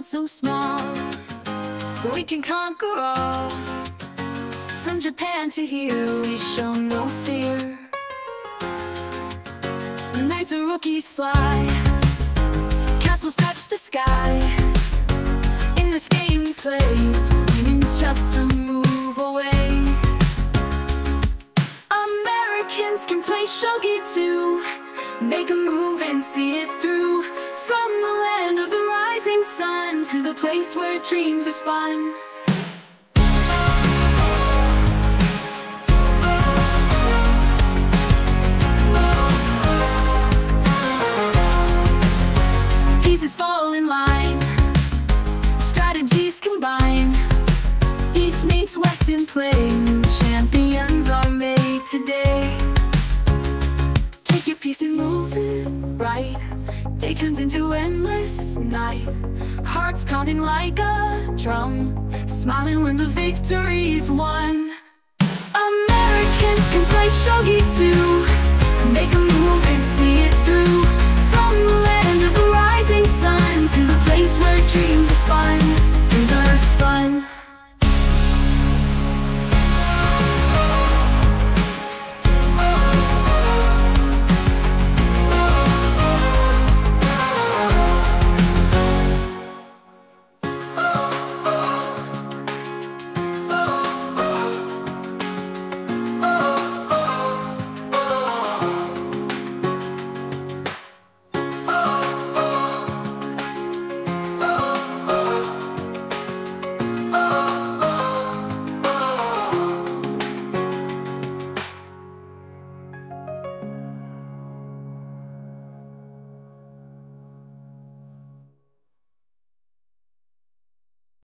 bullet so small. We can conquer all. From Japan to here we show no fear. Knights and rookies fly. Castles touch the sky. In this game we play Winning's just a move away. Americans can play shogi too. Make a move and see it through the place where dreams are spun. Pieces fall in line piece and move it right? Day turns into endless night. Hearts pounding like a drum Smiling when the victory's won. Americans can play shogi too. Make a move and see it through. From the land of the rising sun To the place where dreams are spun.